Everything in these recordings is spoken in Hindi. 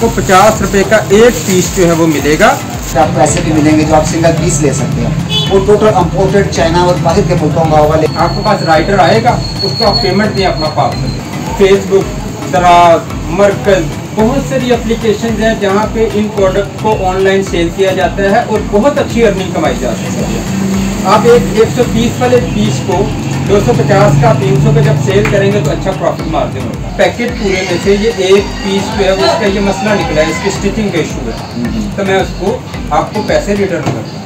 को पचास रुपए का एक पीस जो है वो मिलेगा। आपको ऐसे भी मिलेंगे जो आप सिंगल पीस ले सकते हैं। वो टोटल इम्पोर्टेड चाइना और बाहर के मुल्कों का होगा आपके पास राइडर आएगा उसको आप पेमेंट दें अपना पार्सल फेसबुक दराज मरकज बहुत सारी एप्लीकेशन हैं जहाँ पे इन प्रोडक्ट को ऑनलाइन सेल किया जाता है और बहुत अच्छी अर्निंग कमाई जाती है। आप एक 130 वाले पीस को 250 का 300 का जब सेल करेंगे तो अच्छा प्रॉफिट मार्जिन होगा। पैकेट पूरे में से ये एक पीस जो है उसका ये मसला निकला है इसकी स्टिचिंग का इशू है। तो मैं उसको आपको पैसे रिटर्न कर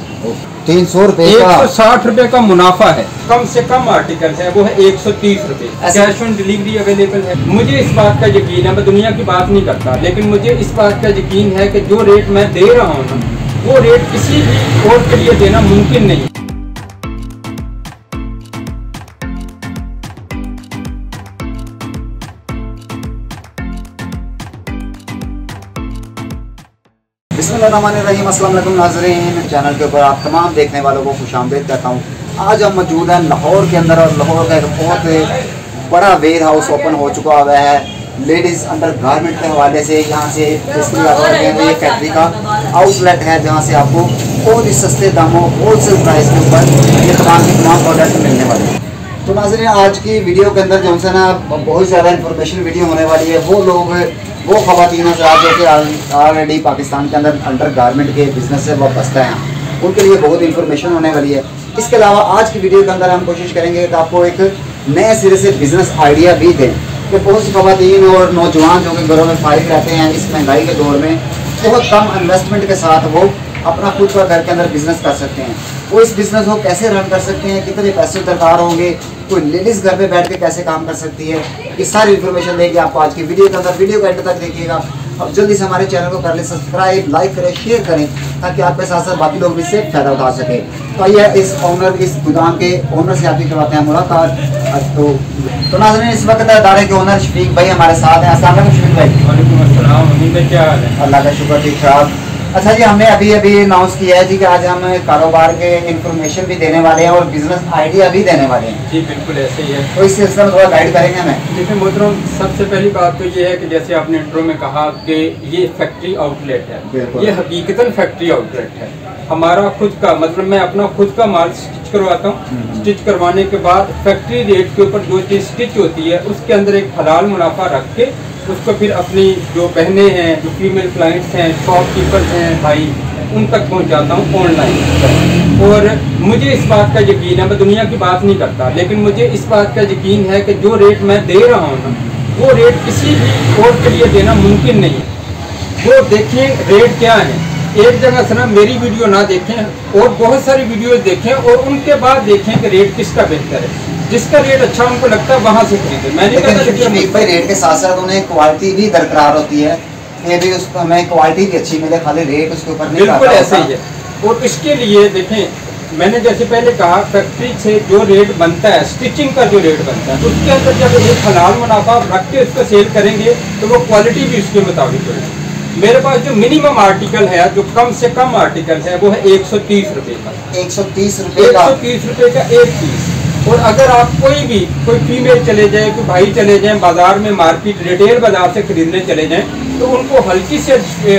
तीन सौ रूपए एक सौ साठ रूपए का मुनाफा है। कम से कम आर्टिकल है वो है एक सौ तीस रूपए। कैश ऑन डिलीवरी अवेलेबल है। मुझे इस बात का यकीन है मैं दुनिया की बात नहीं करता लेकिन मुझे इस बात का यकीन है कि जो रेट मैं दे रहा हूँ ना वो रेट किसी भी और के लिए देना मुमकिन नहीं बिस्मिल्लाहिर्रहमानिर्रहीम अस्सलाम नाजरीन। चैनल के ऊपर आप तमाम देखने वालों को खुश आमदेद कहता हूँ। आज हम मौजूद हैं लाहौर के अंदर और लाहौर का एक बहुत बड़ा वेयर हाउस ओपन हो चुका हुआ है। लेडीज़ अंडर गारमेंट के हवाले से यहाँ से फैक्ट्री का आउटलेट है, जहाँ से आपको बहुत ही सस्ते दामों होल सेल प्राइस के ऊपर ये तमाम के तमाम प्रोडक्ट मिलने वाले हैं। तो नाजरीन, आज की वीडियो के अंदर जो है ना, बहुत ज़्यादा इंफॉर्मेशन वीडियो होने वाली है। वो लोग वो खवातीन हजरात जो कि ऑलरेडी पाकिस्तान के अंदर अंडर गारमेंट के बिज़नेस से वाबस्ता हैं। उनके लिए बहुत इन्फॉर्मेशन होने वाली है। इसके अलावा आज की वीडियो के अंदर हम कोशिश करेंगे कि आपको एक नए सिरे से बिज़नेस आइडिया भी दें कि बहुत सी खवातीन और नौजवान जो कि घरों में फारिग रहते हैं इस महँगाई के दौर में, बहुत कम इन्वेस्टमेंट के साथ वो अपना खुद का घर के अंदर बिज़नेस कर सकते हैं। वो इस बिज़नेस को कैसे रन कर सकते हैं? कितने पैसे दरकार होंगे? कोई लेडीज़ घर पे बैठ के कैसे काम कर सकती है? ये सारी इन्फॉर्मेशन देगी आपको आज की वीडियो के अंदर। वीडियो को एंड तक देखिएगा। अब जल्दी से हमारे चैनल को कर लें सब्सक्राइब लाइक करें शेयर करें ताकि आपके साथ साथ बाकी लोग भी इससे फ़ायदा उठा सकें। तो आइए इस ऑनर इस गोदाम के ऑनर से आपकी करवाते हैं मुलाकात। तो तो नाजरीन इस वक्त अदारे के ऑनर शफीक भाई हमारे साथ हैं। असल शफीक भाई। है क्या हाल है? अल्लाह का शुक्र ठीक ठाक अच्छा जी हमने अभी अभी अनाउंस किया है जी कि आज हम कारोबार के इन्फॉर्मेशन भी देने वाले हैं और बिज़नेस आइडिया भी देने वाले हैं। जी बिल्कुल ऐसे ही है। तो इस सिलसिले में थोड़ा गाइड करेंगे हमें। देखिए मोहतरम सबसे पहली बात तो ये है कि जैसे आपने इंट्रो में कहा कि ये फैक्ट्री आउटलेट है। ये हकीकतन फैक्ट्री आउटलेट है। हमारा खुद का मतलब मैं अपना खुद का माल स्टिच करवाता हम्म। हूँ स्टिच करवाने के बाद फैक्ट्री रेट के ऊपर जो चीज़ स्टिच होती है उसके अंदर एक हलाल मुनाफा रख के उसको फिर अपनी जो बहनें हैं, जो फीमेल क्लाइंट्स हैं शॉपकीपर्स हैं भाई, उन तक पहुंचाता हूँ ऑनलाइन और मुझे इस बात का यकीन है, मैं दुनिया की बात नहीं करता, लेकिन मुझे इस बात का यकीन है कि जो रेट मैं दे रहा हूँ ना, वो रेट किसी भी और के लिए देना मुमकिन नहीं है। वो देखें रेट क्या है। एक जगह से ना मेरी वीडियो ना देखें, और बहुत सारी वीडियोस देखें, और उनके बाद देखें कि रेट किसका बेहतर है। जिसका रेट अच्छा उनको लगता है वहाँ से खरीदें। मैं नहीं लेकिन कि शफीक भाई रेट के साथ साथ उन्हें क्वालिटी भी बरकरार होती है। ये भी उस हमें क्वालिटी भी अच्छी मिले खाली रेट उसके ऊपर नहीं बिल्कुल ऐसे ही है। और इसके लिए देखें मैंने जैसे पहले कहा फैक्ट्री से जो रेट बनता है स्टिचिंग का जो रेट बनता है उसके अंदर जब एक हलाल मुनाफा रख के उसको सेल करेंगे तो वो क्वालिटी भी उसके मुताबिक होगी मेरे पास जो मिनिमम आर्टिकल है जो कम से कम आर्टिकल है वो है एक सौ तीस रुपये का। एक सौ तीस रुपये एक सौ तीस रुपये का एक पीस और अगर आप कोई भी कोई फीमेल चले जाए कोई भाई चले जाए बाज़ार में मार्केट रिटेल बाज़ार से खरीदने चले जाएँ तो उनको हल्की से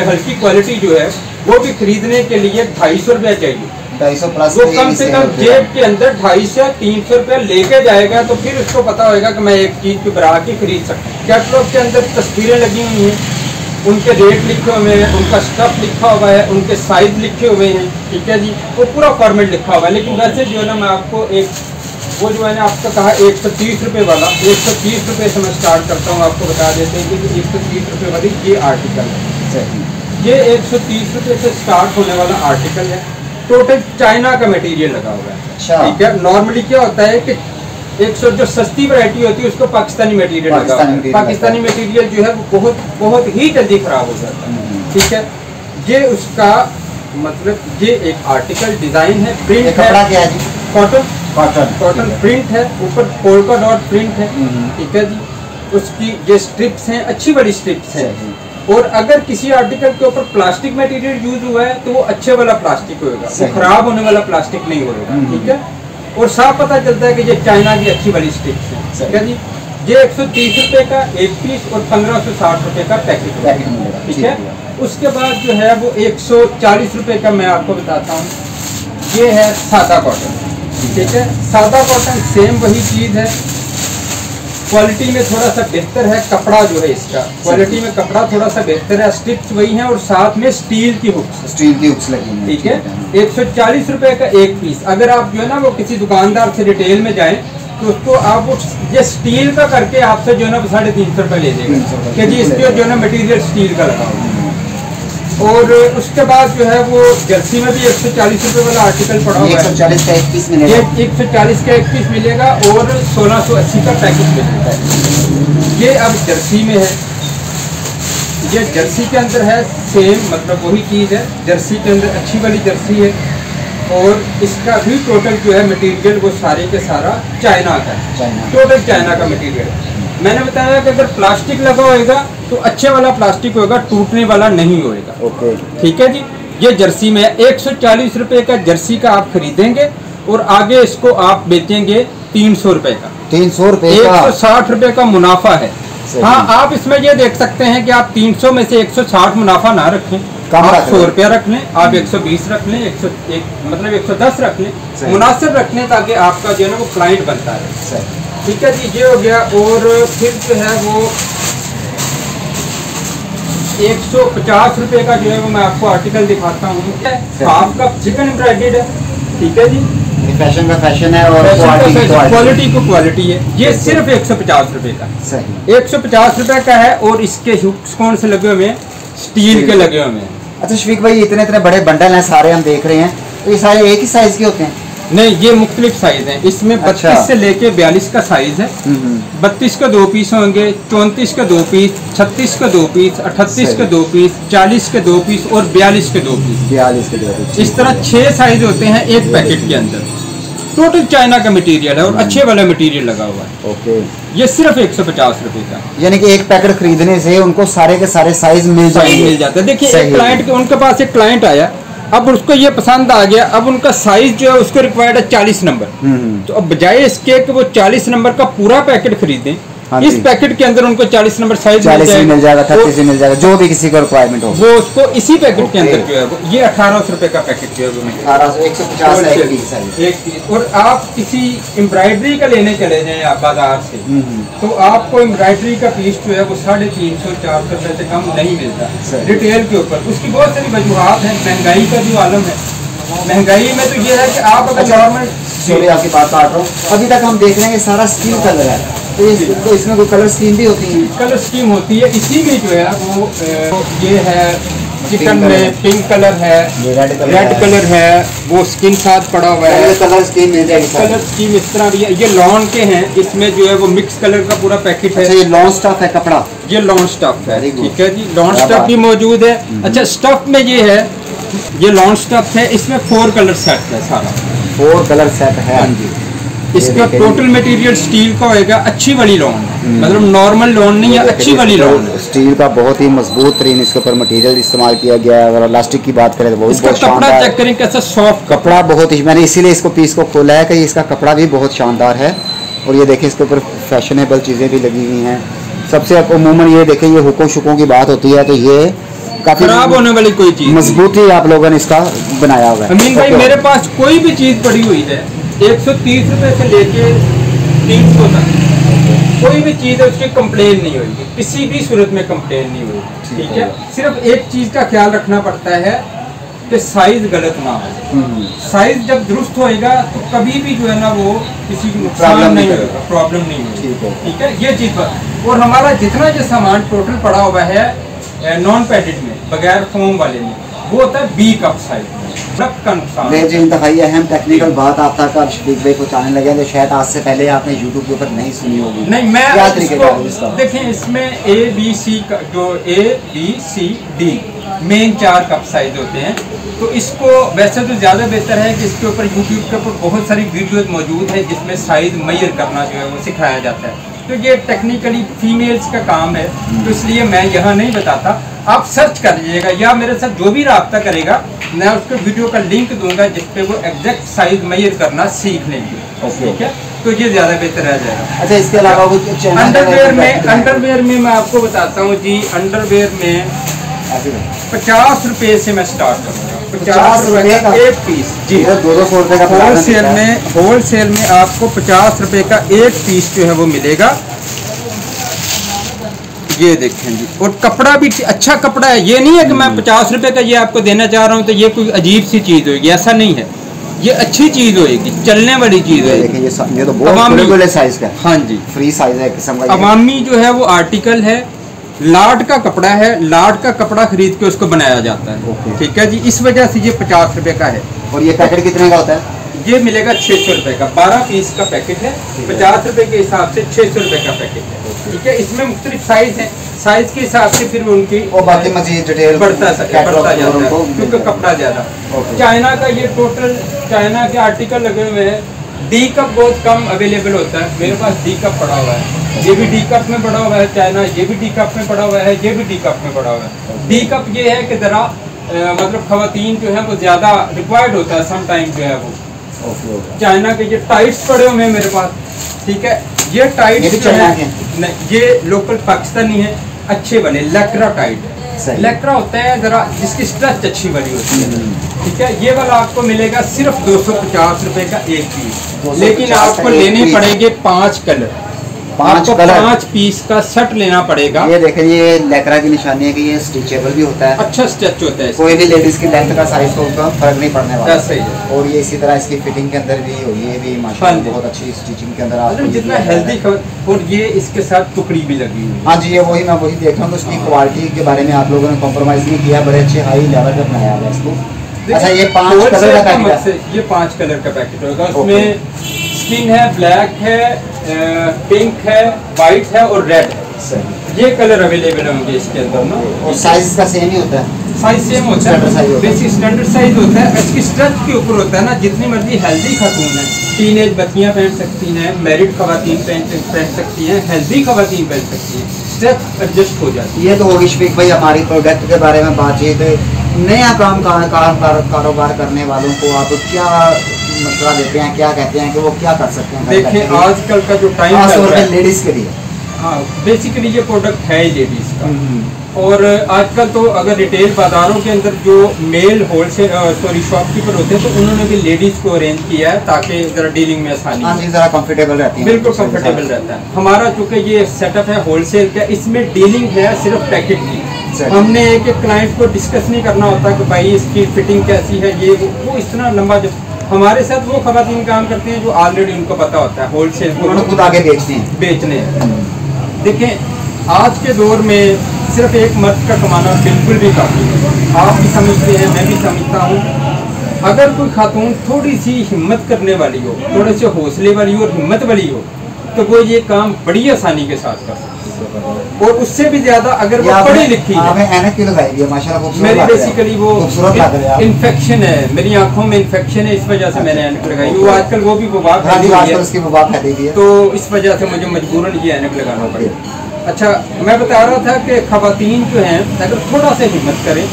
हल्की क्वालिटी जो है वो भी खरीदने के लिए ढाई सौ रुपया चाहिए। ढाई सौ प्लस वो कम से कम जेब के अंदर ढाई से तीन सौ रुपया लेके जाएगा तो फिर उसको पता होगा कि मैं एक चीज़ की बरा के खरीद सकता हूँ। कैटलॉग के अंदर तस्वीरें लगी हुई हैं उनके रेट लिखे हुए हैं उनका स्टफ़ लिखा हुआ है उनके साइज़ लिखे हुए हैं ठीक है जी? वो पूरा फॉर्मेट लिखा हुआ है लेकिन वैसे जो है ना मैं आपको एक वो जो मैंने आपको कहा एक सौ तीस रुपये वाला एक सौ तीस रुपये से मैं स्टार्ट करता हूँ आपको बता देते हैं कि एक सौ तीस रुपये वाली ये आर्टिकल है। ये एक सौ तीस रुपये से स्टार्ट होने वाला आर्टिकल है। टोटल चाइना का मटेरियल लगा हुआ है। अच्छा। ठीक है? नॉर्मली क्या होता है कि एक सौ जो सस्ती वैरायटी होती है उसको पाकिस्तानी मटेरियल लगा हुआ पाकिस्तानी है। पाकिस्तानी मटेरियल जो है वो बहुत बहुत ही जल्दी खराब हो जाता है। हम्म। ठीक है? ये उसका मतलब ये एक आर्टिकल डिज़ाइन है प्रिंट कपड़ा क्या है कॉटन कॉटन कॉटन प्रिंट है। ऊपर पोल्का डॉट प्रिंट है हम्म। ठीक है जी उसकी ये स्ट्रिप्स हैं अच्छी बड़ी स्ट्रिप्स हैं। और अगर किसी आर्टिकल के ऊपर प्लास्टिक मटेरियल यूज़ हुआ है तो वो अच्छे वाला प्लास्टिक होगा वो खराब होने वाला प्लास्टिक नहीं होगा हम्म। ठीक है? और साफ़ पता चलता है कि ये चाइना की अच्छी वाली स्ट्रिप्स है ठीक है जी ये एक सौ तीस रुपये का एक पीस और पंद्रह सौ साठ रुपये का पैकेट होगा। ठीक है? है। उसके बाद जो है वो एक सौ चालीस रुपये का मैं आपको बताता हूँ। ये है सादा कॉटन ठीक है? सादा कॉटन सेम वही चीज़ है। क्वालिटी में थोड़ा सा बेहतर है कपड़ा जो है इसका। क्वालिटी में कपड़ा थोड़ा सा बेहतर है स्टिच वही है और साथ में स्टील की हुक्स स्टील की हुक्स लगी हैं ठीक है? एक सौ चालीस रुपए का एक पीस अगर आप जो है ना वो किसी दुकानदार से रिटेल में जाएँ तो उसको आप वो ये स्टील का करके आपसे जो है ना साढ़े तीन सौ रुपये ले 300 देगा कि जी इसके जो है ना मटेरियल स्टील का लगा हुआ है। और उसके बाद जो है वो जर्सी में भी एक सौ चालीस रुपये वाला आर्टिकल पड़ा एक हुआ सौ है चालीस का एक पीस मिलेगा। एक सौ चालीस का एक पीस मिलेगा और सोलह सौ अस्सी का पैकेट मिलेगा ये अब जर्सी में है। ये जर्सी के अंदर है सेम मतलब वही चीज़ है। जर्सी के अंदर अच्छी वाली जर्सी है। और इसका भी टोटल जो है मटेरियल वो सारे के सारा चाइना का है। टोटल चाइना का मटेरियल है। मैंने बताया कि अगर प्लास्टिक लगा होएगा तो अच्छे वाला प्लास्टिक होएगा टूटने वाला नहीं होएगा। ओके। ठीक है जी? ये जर्सी में एक सौ चालीस रुपये का जर्सी का आप खरीदेंगे और आगे इसको आप बेचेंगे तीन सौ रुपये का। तीन सौ रुपए एक सौ साठ रुपये का मुनाफा है। हाँ आप इसमें ये देख सकते हैं कि आप 300 में से 160 मुनाफा ना रखें। आप सौ रुपया रख लें आप 120 रख लें 101 मतलब 110 रख लें मुनासिब रख लें ताकि आपका जो है ना वो क्लाइंट बनता है सही। ठीक है जी ये हो गया और फिर जो है वो एक सौ पचास रुपये का जो है वो मैं आपको आर्टिकल दिखाता हूँ हाफ़ कप चिकन एम्ब्रॉयडेड है ठीक है जी? ये फ़ैशन का फ़ैशन है और क्वालिटी को क्वालिटी है। ये सिर्फ़ एक सौ पचास रुपये का। सही। एक सौ पचास रुपये का है और इसके हुक्स कौन से लगे हुए हैं? स्टील के लगे हुए हैं। अच्छा शफीक भाई इतने इतने बड़े बंडल हैं सारे हम देख रहे हैं। तो ये सारे एक ही साइज़ के होते हैं? नहीं ये मुख्तलिफ़ साइज़ हैं। इसमें बत्तीस अच्छा। से लेके बयालीस का साइज़ है। बत्तीस का दो पीस होंगे चौंतीस का दो पीस छत्तीस का दो पीस अठतीस। का दो पीस चालीस के दो पीस और बयालीस के दो पीस बयालीस के दो पीस इस तरह छह साइज़ होते हैं एक पैकेट के अंदर। टोटल चाइना का मटेरियल है और अच्छे वाला मटेरियल लगा हुआ है। ओके। ये सिर्फ़ एक सौ पचास रुपए का। यानी कि एक पैकेट खरीदने से उनको सारे के सारे साइज़ मिल जाएँगे। मिल जाता है। देखिए एक क्लाइंट के उनके पास एक क्लाइंट आया। अब उसको ये पसंद आ गया अब उनका साइज़ जो है उसको रिक्वायर्ड है चालीस नंबर हम्म, हम्म। तो अब बजाय इसके कि वो चालीस नंबर का पूरा पैकेट खरीदें इस पैकेट के अंदर उनको चालीस नंबर साइज़ चालीस मिल जाएगा भी मिल जाएगा जो भी किसी को रिक्वायरमेंट हो। वो उसको इसी पैकेट के अंदर। जो है ये अठारह सौ रुपए का पैकेट जो है अठारह सौ एक सौ पचास एक है और आप किसी एम्ब्रॉयडरी का लेने चले जाए आप बाज़ार से हम्म, हम्म। तो आपको एम्ब्रॉयडरी का पीस जो है वो साढ़े तीन सौ चार सौ रुपये से कम नहीं मिलता। रिटेल के ऊपर। उसकी बहुत सारी वजूहत है महँगाई का जो आलम है। महँगाई में तो ये है कि आप अगर अच्छा। नॉर्मल सॉरी आपकी बात काट रहा हूँ। अभी तक हम देख रहे हैं सारा स्टील कलर है। तो ये तो इसमें कोई कलर स्कीम भी होती है? कलर स्कीम होती है। इसी में जो है वो ये है चिकन में पिंक कलर है ये रेड कलर रेड है। कलर है वो स्किन साथ पड़ा हुआ है। कलर स्कीम कलर स्कीम इस तरह भी है। ये लॉन के हैं इसमें जो है वो मिक्स कलर का पूरा पैकेट अच्छा है ये लॉन्ग स्टफ़ है कपड़ा? ये लॉन स्टफ़ है ठीक है जी। लॉन स्टफ़ भी मौजूद है। अच्छा स्टफ़ में ये है ये लॉन स्टफ़ है इसमें फोर कलर सेट है सारा। फोर कलर सेट है। हाँ जी। इसका टोटल मटेरियल स्टील का होएगा अच्छी वाली लॉन मतलब नॉर्मल लॉन नहीं है अच्छी वाली लॉन स्टील का बहुत ही मज़बूत तरीन इसके ऊपर मटेरियल इस्तेमाल किया गया है। अगर इलास्टिक की बात करें तो बहुत इसका कपड़ा चेक करें कैसा सॉफ्ट कपड़ा। बहुत ही मैंने इसीलिए इसको पीस को खोला है कि इसका कपड़ा भी बहुत शानदार है। और ये देखें इसके ऊपर फैशनेबल चीज़ें भी लगी हुई हैं। सबसे अमूमन ये देखें ये हुकों शुकों की बात होती है तो ये काफ़ी खराब होने वाली कोई चीज़ मजबूती आप लोगों ने इसका बनाया हुआ है। अमीन भाई मेरे पास कोई भी चीज़ पड़ी हुई है एक सौ तीस रुपए से लेके तीन सौ तक। कोई भी चीज़ है उसकी कंप्लेन नहीं होगी। किसी भी सूरत में कंप्लेन नहीं होगी। ठीक है। सिर्फ़ एक चीज़ का ख्याल रखना पड़ता है कि साइज़ गलत ना हो। हम्म, साइज़ जब दुरुस्त होएगा तो कभी भी जो है ना वो किसी को नुकसान नहीं होगा। प्रॉब्लम नहीं होगी। ठीक है। ठीक है? ये चीज़ पर। और हमारा जितना जो सामान टोटल पड़ा हुआ है नॉन पैडेड में बगैर फोम वाले में वो होता है बी कप साइज़ जो इंतहाई अहम टेक्निकल बात आप तक अब शफीक भाई पहुँचाने लगे तो शायद आज से पहले आपने यूट्यूब के ऊपर नहीं सुनी होगी। नहीं मैं क्या तरीके देखें इसमें ए बी सी का जो A B C D main चार कप साइज़ होते हैं। तो इसको वैसे तो ज़्यादा बेहतर है कि इसके ऊपर यूट्यूब के ऊपर बहुत सारी वीडियोज़ मौजूद है जिसमें साइज़ मैयर करना जो है वो सिखाया जाता है। तो ये टेक्निकली फीमेल्स का काम है। तो इसलिए मैं यहाँ नहीं बताता आप सर्च कर लीजिएगा या मेरे साथ जो भी रबता करेगा मैं उसको वीडियो का लिंक दूँगा जिसपे वो एग्जैक्ट साइज़ मैयर करना सीख लेंगे. ठीक है? तो ये ज़्यादा बेहतर रह जाएगा। अच्छा इसके अलावा कुछ अंडरवेयर में अंडरवेयर में मैं आपको बताता हूँ जी अंडरवेयर में पचास रुपए से मैं स्टार्ट करूँगा। पचास रुपए का? एक पीस जी। दो दो सौ रुपए का होल सेल में होल सेल में आपको पचास रुपए का एक पीस जो है वो मिलेगा। ये देखें जी और कपड़ा भी अच्छा कपड़ा है ये नहीं है कि मैं हम्म। पचास रुपए का ये आपको देना चाह रहा हूँ तो ये कोई अजीब सी चीज़ होगी ऐसा नहीं है। ये अच्छी चीज़ होएगी चलने वाली चीज़ ये होएगी। ये ये तो बहुत साइज़ का है। हाँ जी। फ्री साइज़ है किस्म का अवामी जो है वो आर्टिकल है लाट का कपड़ा है लाट का कपड़ा खरीद के उसको बनाया जाता है। ठीक है जी इस वजह से ये पचास रुपए का है। और ये पैकेट कितने का होता है? ये मिलेगा छः सौ रुपए का बारह पीस का पैकेट है पचास रुपए के हिसाब से छः सौ रुपए का पैकेट है। ठीक है इसमें मुख्तलिफ़ साइज़ है। साइज़ के हिसाब से फिर उनकी और बाकी मजीद डिटेल बढ़ता बढ़ता जाता है क्योंकि कपड़ा ज़्यादा। चाइना का ये टोटल चाइना के आर्टिकल लगे हुए हैं। डी कप बहुत कम अवेलेबल होता है। मेरे पास डी कप पड़ा हुआ है। ये भी डी कप में पड़ा हुआ है चाइना ये भी डी कप में पड़ा हुआ है ये भी डी कप में पड़ा हुआ है। डी कप ये है कि ज़रा मतलब खातन जो है वो ज़्यादा रिक्वायर्ड होता है सम टाइम जो है वो। चाइना के ये टाइट्स पड़े हुए हैं मेरे पास। ठीक है ये ये जो चाइना है। ये लोकल पाकिस्तानी है अच्छे बने लेक्रा टाइट है। लेक्रा होता है जरा जिसकी स्ट्रेच अच्छी बनी होती है। हम्म। ठीक है? ये वाला आपको मिलेगा सिर्फ़ दो सौ पचास रुपए का एक पीस लेकिन आपको लेने। पड़ेंगे पाँच कलर। पाँच कलर। पाँच पीस का सेट लेना पड़ेगा। ये देखें ये लेकरा की निशानी है कि ये स्टिचेबल भी होता है। अच्छा स्ट्रेच होता है कोई भी लेडीज़ की लेंथ का साइज़ को उनका फ़र्क नहीं पड़ने वाला। ऐसा ही है। और ये इसी तरह इसकी फिटिंग के अंदर भी हो ये भी हाँ माशाल्लाह बहुत अच्छी स्टिचिंग के अंदर मतलब जितना हेल्दी और ये इसके साथ टुकड़ी भी लगी हुई हाँ। जी ये वही मैं वही देख रहा हूँ उसकी क्वालिटी के बारे में आप लोगों ने कॉम्प्रोमाइज़ नहीं किया बड़े अच्छे हाई लेवल पे बनाया है इसको। अच्छा ये पाँच कलर का का पैकेट है। ये पाँच कलर का पैकेट होगा। उसमें स्किन है ब्लैक है पिंक है वाइट है और रेड है। ये कलर अवेलेबल होंगे इसके अंदर ना? और साइज़ का सेम ही होता है। साइज़ सेम होता है। बेसिक स्टैंडर्ड साइज़ होता है। इसकी स्ट्रेच के ऊपर होता है ना जितनी मर्ज़ी हेल्दी खातून है। टीन एज बच्चियाँ पहन सकती हैं मैरिड खवातीन पहन सकती हैं हेल्दी खवातीन पहन सकती हैं। स्ट्रेच एडजस्ट हो जाती है। ये तो होगी शफीक भाई हमारी प्रोडक्ट के बारे में बातचीत। नया काम कारोबार करने वालों को आप क्या मशवरा देते हैं क्या कहते हैं कि वो क्या कर सकते हैं देखें आजकल का जो टाइम है। लेडीज़ के लिए। हाँ बेसिकली ये प्रोडक्ट है ही लेडीज़ का। हम्म। और आजकल तो अगर रिटेल बाजारों के अंदर जो मेल होलसेल सॉरी शॉपकीपर होते हैं तो उन्होंने भी लेडीज़ को अरेंज किया है ताकि जरा डीलिंग में आसानी हाँ। जी जरा कंफर्टेबल रहती है। बिल्कुल कंफर्टेबल रहता है। हमारा चूँकि ये सेटअप है होलसेल का इसमें डीलिंग है सिर्फ़ पैकेट की। हमने एक क्लाइंट को डिस्कस नहीं करना होता कि भाई इसकी फिटिंग कैसी है ये वो, वो इस लंबा जो हमारे साथ वो खवातीन काम करती हैं जो ऑलरेडी उनको पता होता है होलसेल उन्होंने खुद आगे बेचती हैं बेचने। देखें आज के दौर में सिर्फ़ एक मर्द का कमाना बिल्कुल भी काफ़ी है। आप भी समझते हैं मैं भी समझता हूँ। अगर कोई खातून थोड़ी सी हिम्मत करने वाली हो थोड़े से हौसले वाली हो और हिम्मत वाली हो तो वो ये काम बड़ी आसानी के साथ कर सकती है। और उससे भी ज़्यादा अगर वो पढ़ी लिखी है लगाई? माशाल्लाह मेरी है। बेसिकली वो है। इन्फेक्शन है। मेरी आँखों में इन्फेक्शन है इस वजह से मैंने ऐनक लगाई। वो आजकल वो भी वबा हाँ है। है। तो इस वजह से मुझे मजबूरन ये एनक लगाना पड़े। अच्छा मैं बता रहा था कि खातन जो हैं अगर थोड़ा सा हिम्मत करें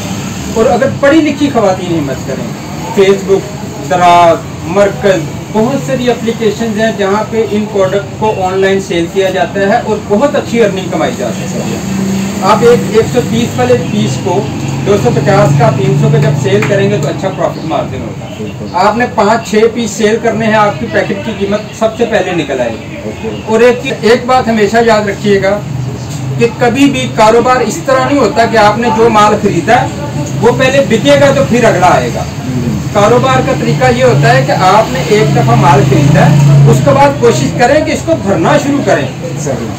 और अगर पढ़ी लिखी खातन हिम्मत करें फेसबुक दराज मरकज बहुत सारी एप्लीकेशन हैं जहाँ पे इन प्रोडक्ट को ऑनलाइन सेल किया जाता है और बहुत अच्छी अर्निंग कमाई जा सकती है। आप एक 130 वाले पीस को 250 का 300 का जब सेल करेंगे तो अच्छा प्रॉफिट मार्जिन होगा। आपने पाँच छः पीस सेल करने हैं आपकी पैकेट की कीमत सबसे पहले निकल आएगी। और एक एक बात हमेशा याद रखिएगा कि कभी भी कारोबार इस तरह नहीं होता कि आपने जो माल खरीदा है, वो पहले बिकेगा तो फिर अगला आएगा। कारोबार का तरीका ये होता है कि आपने एक दफ़ा माल खरीदा है उसके बाद कोशिश करें कि इसको भरना शुरू करें।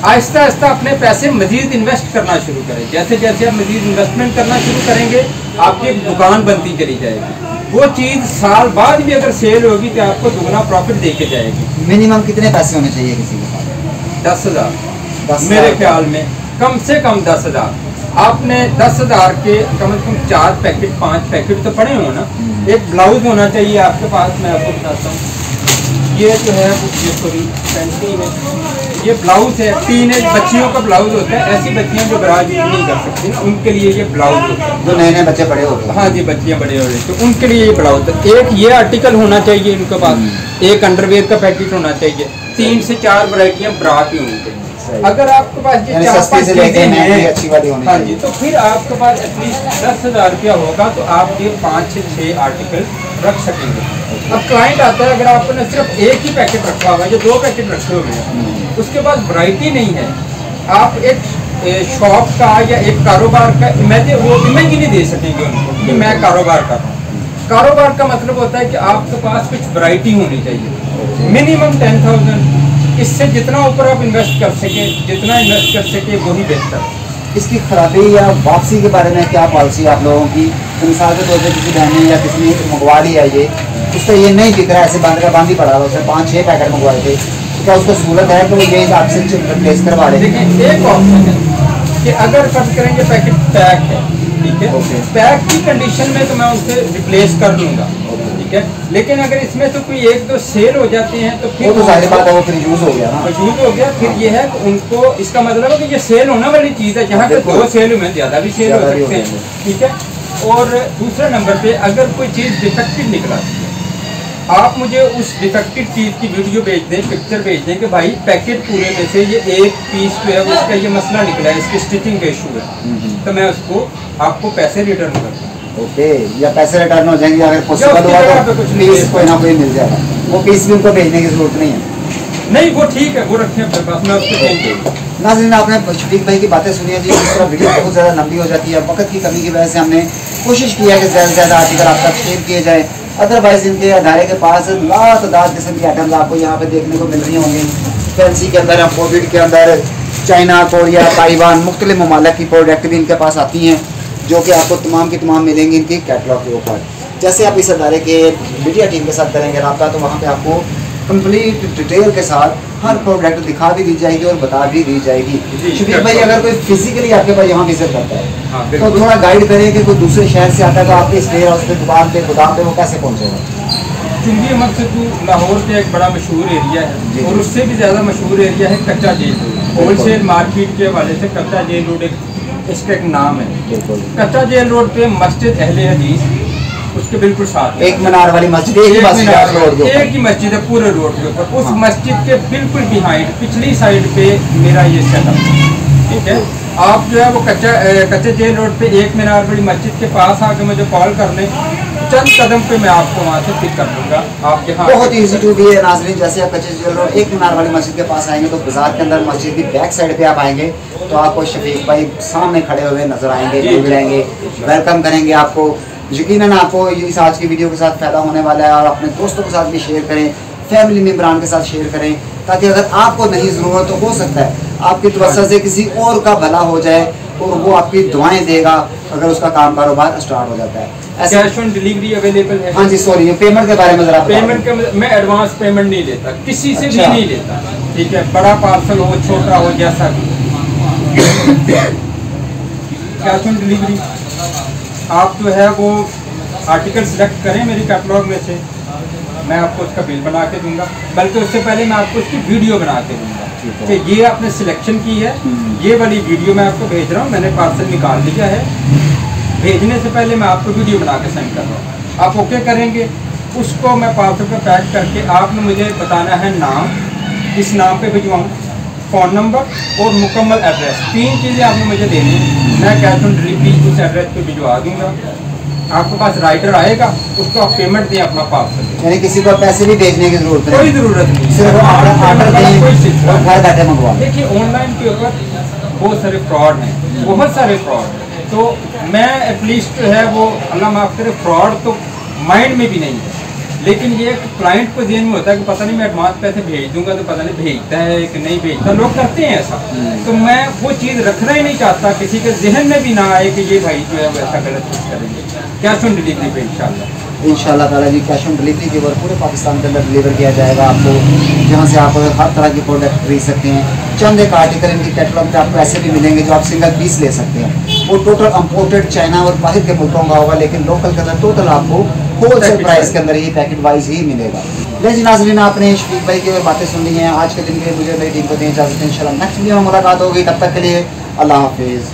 आहिस्ता आहिस्ता अपने पैसे मजीद इन्वेस्ट करना शुरू करें। जैसे जैसे आप मजीद इन्वेस्टमेंट करना शुरू करेंगे आपकी दुकान बनती चली जाएगी। वो चीज़ साल बाद भी अगर सेल होगी तो आपको दुगना प्रॉफिट दे के जाएगी। मिनिमम कितने पैसे होने चाहिए किसी के पास? दस हज़ार। मेरे ख्याल में कम से कम दस हज़ार। आपने दस हज़ार के कम से कम चार पैकेट पाँच पैकेट तो पड़े हो ना। एक ब्लाउज होना चाहिए आपके पास मैं आपको बताता हूँ। ये जो है ये सॉरी पैंटी है ये ब्लाउज है तीन एज बच्चियों का ब्लाउज होता है। ऐसी बच्चियाँ जो बराज नहीं कर सकती ना उनके लिए ये ब्लाउज होता है। जो नए नए बच्चे बड़े होते हैं। हाँ जी बच्चियाँ बड़े हो। रही तो उनके लिए ये ब्लाउज है। एक ये आर्टिकल होना चाहिए इनके पास। हम्म। एक अंडरवेयर का पैकेट होना चाहिए। तीन से चार वरायटियाँ ब्रा की होनी सही। चाहिए अगर आपके पास ये चार पाँच चीज़ें हैं अच्छी वाली होनी हाँ जी तो। फिर आपके पास एटलीस्ट दस हज़ार रुपया होगा तो आप ये पाँच से छः आर्टिकल रख सकेंगे। अब क्लाइंट आता है अगर आपने सिर्फ़ एक ही पैकेट रखा हुआ है या दो पैकेट रखे हुए हैं हम्म। उसके पास वैरायटी नहीं है। आप एक शॉप का या एक कारोबार का इमेज वो इमेज ही नहीं दे सकेंगे उनको कि मैं कारोबार कर रहा हूँ। कारोबार का मतलब होता है कि आपके पास कुछ वैरायटी होनी चाहिए। Minimum ten thousand. इससे जितना ऊपर आप इन्वेस्ट कर सके जितना इन्वेस्ट कर सके वही बेहतर। है इसकी खराबी या वापसी के बारे में क्या पॉलिसी आप लोगों की? तो मिसाल के तौर पर किसी बहन ने या किसी ने मंगवा लिया ये उसका ये नहीं दिख रहा है ऐसे बाँध का बाँध ही पड़ा हुआ उसने पाँच छः पैकेट मंगवाए थे। तो क्या उसको सूरत है कि वो ये आपसे रिप्लेस करवा ले? देखिए एक ऑप्शन है कि अगर फ़र्ज़ करें ये पैकेट पैक है ठीक है? पैक की कंडीशन में तो मैं उनसे रिप्लेस कर लूँगा है? लेकिन अगर इसमें से कोई एक दो सेल हो जाते हैं तो फिर वो तो ज़ाहिर बात है वो फिर यूज़ हो गया ना। मौजूद हो गया फिर ये है कि उनको इसका मतलब है कि ये सेल होने वाली चीज़ है जहाँ पे दो सेल में ज़्यादा भी सेल हो हो सकते हैं ठीक है? और दूसरे नंबर पे अगर कोई चीज़ डिफेक्टिव निकलाती है आप मुझे उस डिफेक्टिव चीज़ की वीडियो भेज दें पिक्चर भेज दें कि भाई पैकेट पूरे में से ये एक पीस जो है उसका ये मसला निकला है इसकी स्टिचिंग का इशू है तो मैं उसको आपको पैसे रिटर्न कर दूँ ओके या पैसे रिटर्न हो जाएँगे अगर पॉसिबल हुआ तो पीस कोई ना कोई मिल जाएगा। वो पीस भी उनको भेजने की ज़रूरत नहीं है। नहीं वो ठीक है वो रखें अपने पास मैं उसको नाजरीन आपने शफीक भाई की बातें सुनी है जी इस तरह वीडियो बहुत ज़्यादा लंबी हो जाती है वक्त की कमी की वजह से हमने कोशिश की है कि ज़्यादा से ज़्यादा आर्टिकल आप तक शेयर किए जाए। अदरवाइज़ इनके अदारे के पास लातदार किस्म की आइटम्स आपको यहाँ पे देखने को मिल रही होंगी। फैंसी के अंदर कोविड के अंदर चाइना कोरिया ताइवान मुख्तलि ममालक की प्रोडक्ट भी इनके पास आती हैं। जो कि आपको तमाम की तमाम मिलेंगी इनकी कैटलॉग के ऊपर। जैसे आप इस अदारे के मीडिया टीम के साथ करेंगे रहा तो वहाँ पे आपको कंप्लीट डिटेल के साथ हर प्रोडक्ट दिखा भी दी जाएगी और बता भी दी जाएगी। जी, भाई अगर कोई फिजिकली आपके पास यहाँ विज़िट करता है हाँ, तो थोड़ा गाइड करें कि कोई दूसरे शहर से आता है तो आपके स्टेयर हाउस पे दुकान पे गोदाम पे वो कैसे पहुँचेगा चुंगी अमर सिद्धू लाहौर का एक बड़ा मशहूर एरिया है और उससे भी ज़्यादा मशहूर एरिया है कच्चा जेल रोड। होलसेल मार्केट के हवाले से कच्चा जेल रोड एक इसका एक नाम है। कच्चा जेल रोड पे मस्जिद अहले हदीस उसके बिल्कुल साथ एक मीनार वाली मस्जिद एक ही एक मस्जिद है ही मस्जिद है पूरे रोड के ऊपर। उस हाँ। मस्जिद के बिल्कुल बिहाइंड पिछली साइड पे मेरा ये सेटअप है। ठीक है? आप जो है वो कच्चा कच्चे जेल रोड पे एक मीनार वाली मस्जिद के पास आके मुझे कॉल कर लें। चंद कदम पे मैं आपको वहाँ से पिक कर दूँगा। आप जहाँ बहुत ईजी टू बी है नाजरीन जैसे आप कच्चे जेल रोड एक मीनार वाली मस्जिद के पास आएँगे तो बाज़ार के अंदर मस्जिद की बैक साइड पे आप आएँगे तो आपको शफीक भाई सामने खड़े हुए नज़र आएँगे जी, मिल वेलकम करेंगे आपको। यकीन आपको इस आज की वीडियो के साथ फ़ायदा होने वाला है और अपने दोस्तों के साथ भी शेयर करें फैमिली मेम्बरान के साथ शेयर करें ताकि अगर आपको नहीं ज़रूरत तो हो सकता है आपकी तवज्जो से किसी और का भला हो जाए। और वो आपकी दुआएँ देगा अगर उसका काम कारोबार स्टार्ट हो जाता है। कैश ऑन डिलीवरी अवेलेबल है? हाँ जी सॉरी पेमेंट के बारे में जरा पेमेंट का मैं एडवांस पेमेंट नहीं लेता किसी से भी अच्छा। नहीं लेता। ठीक है बड़ा पार्सल हो छोटा हो जैसा भी। कैश ऑन डिलीवरी आप जो है वो आर्टिकल सिलेक्ट करें मेरी कैटलॉग में से। मैं आपको उसका बिल बना के दूँगा। बल्कि उससे पहले मैं आपको उसकी वीडियो बना के दूँगा। कि ये आपने सिलेक्शन की है। हम्म। ये वाली वीडियो मैं आपको भेज रहा हूँ। मैंने पार्सल निकाल लिया है। भेजने से पहले मैं आपको वीडियो बना के सेंड कर रहा हूँ। आप ओके करेंगे? उसको मैं पार्सल पर पैक करके आपने मुझे बताना है नाम। किस नाम पे भिजवाऊँ। फ़ोन नंबर और मुकम्मल एड्रेस तीन चीज़ें आपने मुझे देनी मैं कैश ऑन डिलीवरी उस एड्रेस पे भिजवा दूँगा। आपके पास राइटर आएगा उसको आप पेमेंट दें अपना पास यानी किसी को पैसे भी भेजने की ज़रूरत कोई ज़रूरत नहीं सिर्फ़ ऑर्डर दें और घर बैठे मंगवा देखिए ऑनलाइन के ऊपर बहुत सारे फ्रॉड हैं बहुत सारे फ्रॉड तो मैं एटलीस्ट है वो अल्लाह माफ़ करे फ्रॉड तो माइंड में भी नहीं है। लेकिन ये क्लाइंट को जेन में होता है कि पता नहीं मैं एडवांस पैसे भेज दूँगा तो पता नहीं भेजता है कि नहीं भेजता। लोग करते हैं ऐसा। तो मैं वो चीज़ रखना ही नहीं चाहता किसी के जहन में भी ना आए कि ये भाई जो है वो ऐसा गलत चीज़ करेंगे। कैश ऑन डिलीवरी पे इंशाल्लाह। इंशाल्लाह ताला जी कैश ऑन डिलीवरी के ऊपर पूरे पाकिस्तान के अंदर डिलीवर किया जाएगा आपको। जहाँ से आप हर तरह के प्रोडक्ट खरीद सकते हैं। चंद एक आर्टिकल इनकी कैटलॉग पे आपको ऐसे भी मिलेंगे जो आप सिंगल पीस ले सकते हैं। वो टोटल अम्पोर्टेड चाइना और बाहर के मुल्कों का होगा लेकिन लोकल के अंदर टोटल आपको होलसेल प्राइस के अंदर ही पैकेट वाइज ही मिलेगा। ले जी नाजरीन, आपने शफीक भाई की बातें सुन ली हैं। आज के दिन के लिए मुझे मेरी टीम को दें इजाज़त इंशाल्लाह नेक्स्ट वीडियो में मुलाकात होगी। तब तक के लिए अल्लाह हाफिज़।